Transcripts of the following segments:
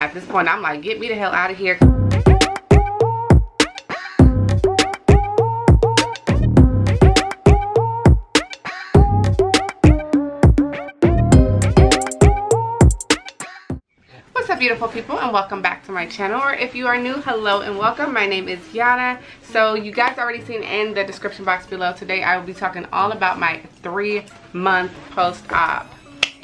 At this point, I'm like, get me the hell out of here. What's up beautiful people and welcome back to my channel. Or if you are new hello and welcome. My name is Yonna. So you guys already seen in the description box below. Today I will be talking all about my three month post-op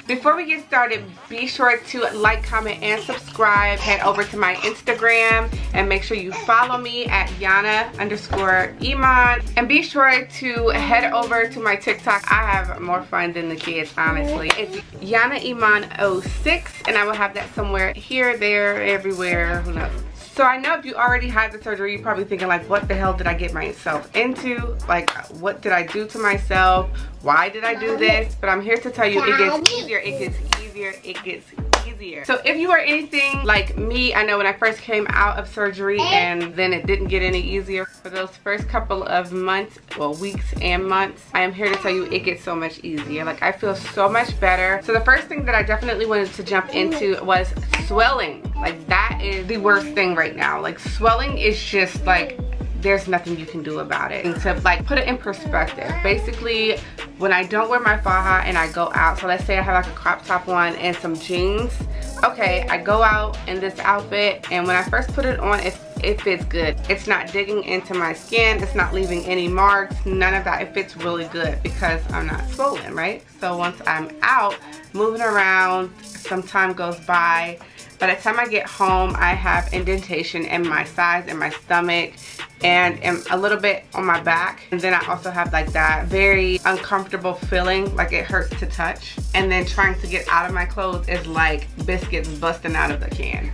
before we get started, be sure to like, comment, and subscribe. Head over to my Instagram and make sure you follow me at Yonna underscore Iman. And be sure to head over to my TikTok. I have more fun than the kids, honestly. It's Yonna Iman 06 and I will have that somewhere here, there, everywhere, who knows. So I know if you already had the surgery, you're probably thinking like, what the hell did I get myself into? Like, what did I do to myself? Why did I do this? But I'm here to tell you it gets easier, it gets easier, it gets So if you are anything like me, I know when I first came out of surgery and then it didn't get any easier for those first couple of months, well weeks and months, I am here to tell you it gets so much easier. Like I feel so much better. So the first thing that I definitely wanted to jump into was swelling. Like that is the worst thing right now. Like swelling is just like there's nothing you can do about it. And to like put it in perspective, basically when I don't wear my faja and I go out, so let's say I have like a crop top on and some jeans, okay, I go out in this outfit and when I first put it on, it, it fits good. It's not digging into my skin, it's not leaving any marks, none of that. It fits really good because I'm not swollen, right? So once I'm out, moving around, some time goes by, by the time I get home, I have indentation in my sides and my stomach and, and a little bit on my back. And then I also have like that very uncomfortable feeling, like it hurts to touch. And then trying to get out of my clothes is like biscuits busting out of the can.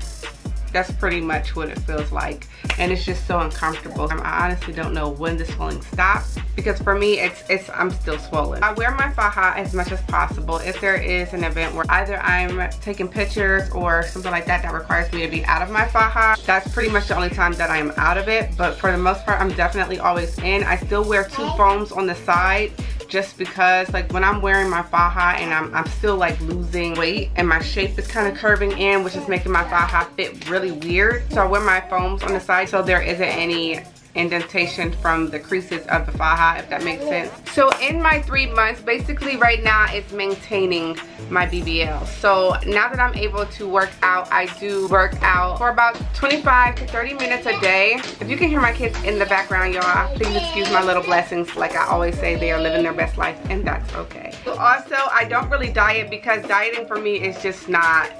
That's pretty much what it feels like. And it's just so uncomfortable. I honestly don't know when the swelling stops because for me, it's, it's I'm still swollen. I wear my faja as much as possible if there is an event where either I'm taking pictures or something like that that requires me to be out of my faja. That's pretty much the only time that I'm out of it. But for the most part, I'm definitely always in. I still wear two foams on the side just because like when I'm wearing my faja and I'm, I'm still like losing weight and my shape is kind of curving in which is making my faja fit really weird. So I wear my foams on the side so there isn't any indentation from the creases of the faja if that makes sense. So in my three months basically right now it's maintaining my BBL so now that I'm able to work out I do work out for about 25 to 30 minutes a day. If you can hear my kids in the background y'all please excuse my little blessings. Like I always say they are living their best life and that's okay. So also I don't really diet because dieting for me is just not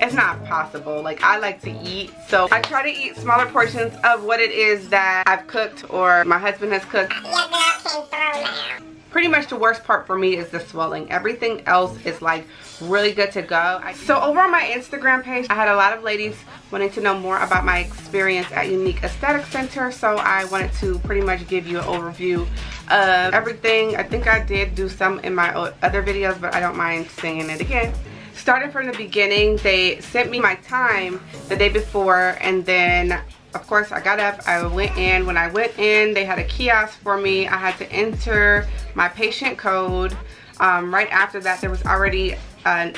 it's not possible. Like I like to eat so I try to eat smaller portions of what it is that I've cooked or my husband has cooked. Pretty much the worst part for me is the swelling. Everything else is like really good to go. So over on my instagram page i had a lot of ladies wanting to know more about my experience at unique aesthetic center so i wanted to pretty much give you an overview of everything. I think i did do some in my other videos but i don't mind saying it again started from the beginning. They sent me my time the day before and then of course I got up, I went in. When I went in, they had a kiosk for me. I had to enter my patient code. Um, right after that, there was already a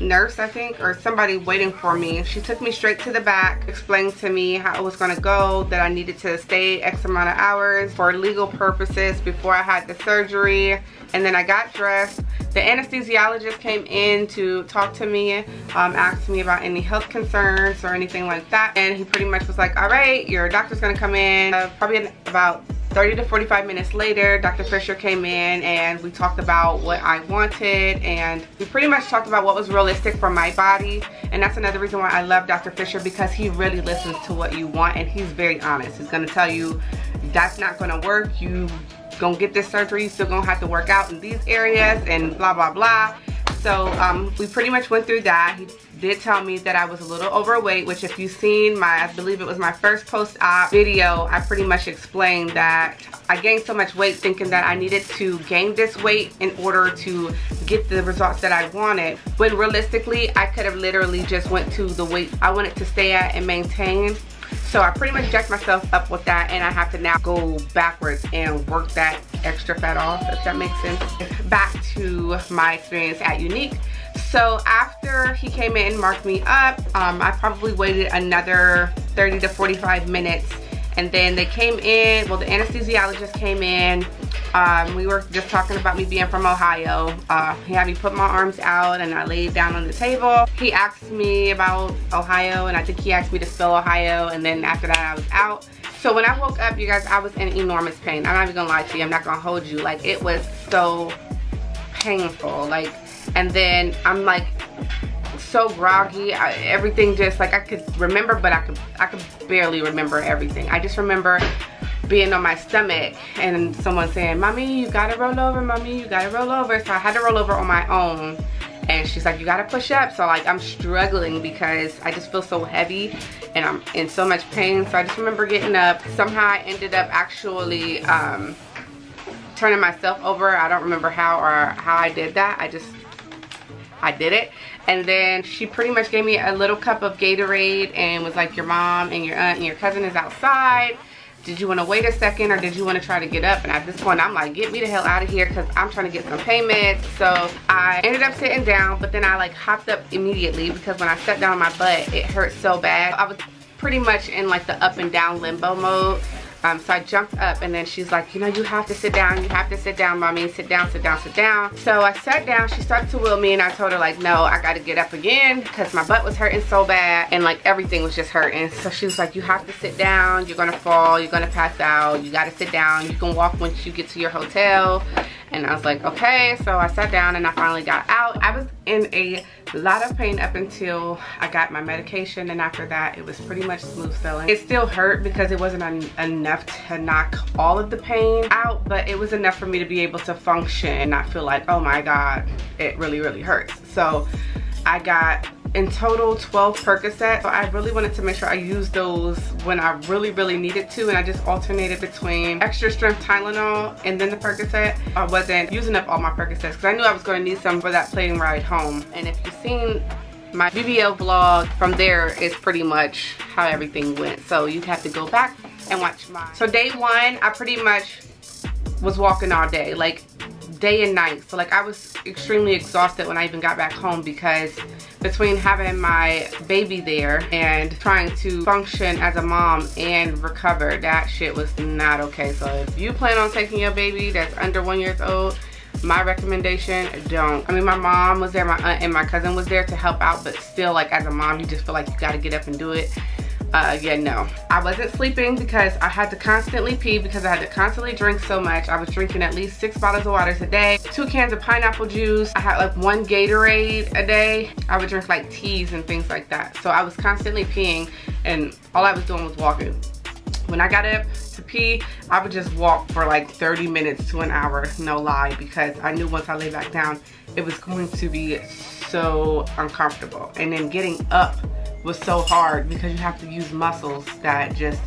nurse, I think, or somebody waiting for me. She took me straight to the back, explained to me how it was gonna go, that I needed to stay X amount of hours for legal purposes before I had the surgery. And then I got dressed. The anesthesiologist came in to talk to me, um, asked me about any health concerns or anything like that. And he pretty much was like, all right, your doctor's gonna come in uh, probably about 30 to 45 minutes later, Dr. Fisher came in and we talked about what I wanted and we pretty much talked about what was realistic for my body. And that's another reason why I love Dr. Fisher because he really listens to what you want and he's very honest. He's gonna tell you that's not gonna work. You gonna get this surgery, you still gonna have to work out in these areas and blah, blah, blah. So um, we pretty much went through that. He did tell me that I was a little overweight, which if you've seen my, I believe it was my first post-op video, I pretty much explained that I gained so much weight thinking that I needed to gain this weight in order to get the results that I wanted. When realistically, I could have literally just went to the weight I wanted to stay at and maintain so I pretty much jacked myself up with that and I have to now go backwards and work that extra fat off, if that makes sense. Back to my experience at Unique. So after he came in and marked me up, um, I probably waited another 30 to 45 minutes. And then they came in, well the anesthesiologist came in. Um, we were just talking about me being from Ohio. Uh, he had me put my arms out and I laid down on the table. He asked me about Ohio and I think he asked me to spell Ohio and then after that I was out. So when I woke up, you guys, I was in enormous pain. I'm not even gonna lie to you. I'm not gonna hold you. Like it was so painful. Like, and then I'm like so groggy. I, everything just like I could remember, but I could I could barely remember everything. I just remember being on my stomach and someone saying, "Mommy, you gotta roll over. Mommy, you gotta roll over." So I had to roll over on my own. And she's like you gotta push up. So like i'm struggling because i just feel so heavy and i'm in so much pain. So i just remember getting up. Somehow i ended up actually um, turning myself over. I don't remember how or how i did that. I just i did it. And then she pretty much gave me a little cup of gatorade and was like your mom and your aunt and your cousin is outside did you want to wait a second or did you want to try to get up? And at this point i'm like get me the hell out of here because i'm trying to get some payments. So i ended up sitting down but then i like hopped up immediately because when i sat down on my butt it hurt so bad. I was pretty much in like the up and down limbo mode um, so I jumped up and then she's like, you know, you have to sit down. You have to sit down, mommy. Sit down, sit down, sit down. So I sat down. She started to wheel me and I told her like, no, I got to get up again because my butt was hurting so bad and like everything was just hurting. So she was like, you have to sit down. You're going to fall. You're going to pass out. You got to sit down. You can walk once you get to your hotel. And I was like, okay. So I sat down and I finally got out. I was in a lot of pain up until I got my medication. And after that, it was pretty much smooth sailing. It still hurt because it wasn't enough to knock all of the pain out. But it was enough for me to be able to function and not feel like, oh my God, it really, really hurts. So I got in total 12 Percocet. So I really wanted to make sure I used those when I really, really needed to. And I just alternated between extra strength Tylenol and then the Percocet. I wasn't using up all my Percocets because I knew I was going to need some for that plane ride home. And if you've seen my BBL vlog, from there is pretty much how everything went. So you'd have to go back and watch mine. So day one, I pretty much was walking all day. Like day and night. So like I was extremely exhausted when I even got back home because between having my baby there and trying to function as a mom and recover, that shit was not okay. So if you plan on taking your baby that's under one years old, my recommendation don't i mean my mom was there my aunt and my cousin was there to help out but still like as a mom you just feel like you got to get up and do it uh, yeah, no. I wasn't sleeping because I had to constantly pee because I had to constantly drink so much. I was drinking at least six bottles of water a day, two cans of pineapple juice. I had like one Gatorade a day. I would drink like teas and things like that. So I was constantly peeing and all I was doing was walking. When I got up to pee, I would just walk for like 30 minutes to an hour, no lie, because I knew once I lay back down, it was going to be so uncomfortable. And then getting up was so hard because you have to use muscles that just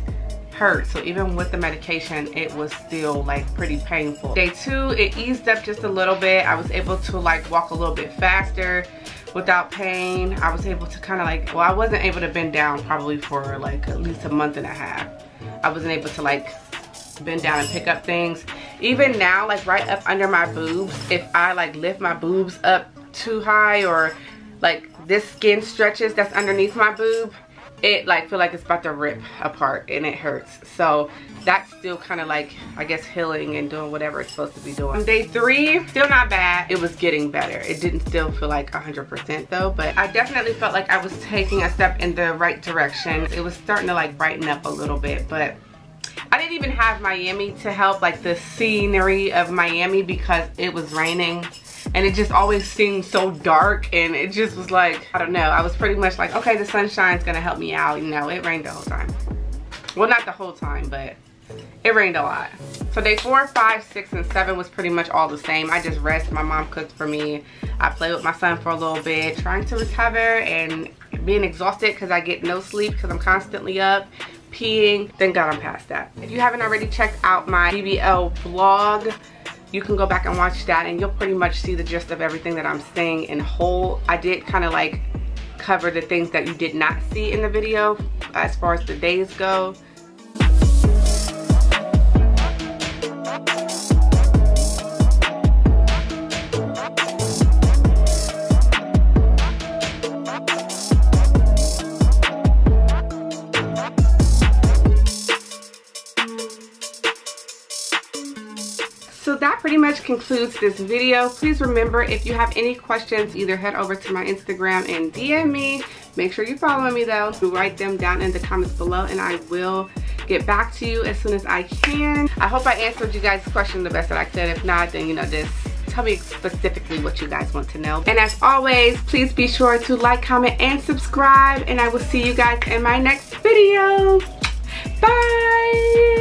hurt. So even with the medication, it was still like pretty painful. Day two, it eased up just a little bit. I was able to like walk a little bit faster without pain. I was able to kind of like, well, I wasn't able to bend down probably for like at least a month and a half. I wasn't able to like bend down and pick up things. Even now, like right up under my boobs, if I like lift my boobs up too high or like this skin stretches that's underneath my boob it like feel like it's about to rip apart and it hurts. So that's still kind of like i guess healing and doing whatever it's supposed to be doing. Day three still not bad. It was getting better. It didn't still feel like 100 percent though but i definitely felt like i was taking a step in the right direction. It was starting to like brighten up a little bit but I didn't even have Miami to help like the scenery of Miami because it was raining and it just always seemed so dark and it just was like I don't know. I was pretty much like okay the sunshine's gonna help me out you know it rained the whole time. Well not the whole time but it rained a lot. So day four five six and seven was pretty much all the same. I just rest. My mom cooked for me. I played with my son for a little bit trying to recover and being exhausted because i get no sleep because i'm constantly up peeing. Thank god i'm past that. If you haven't already checked out my bbl vlog you can go back and watch that and you'll pretty much see the gist of everything that I'm saying in whole. I did kind of like cover the things that you did not see in the video as far as the days go. Much concludes this video. Please remember, if you have any questions, either head over to my Instagram and DM me. Make sure you follow me though. Write them down in the comments below and I will get back to you as soon as I can. I hope I answered you guys' question the best that I could. If not, then you know, just tell me specifically what you guys want to know. And as always, please be sure to like, comment, and subscribe. And I will see you guys in my next video. Bye!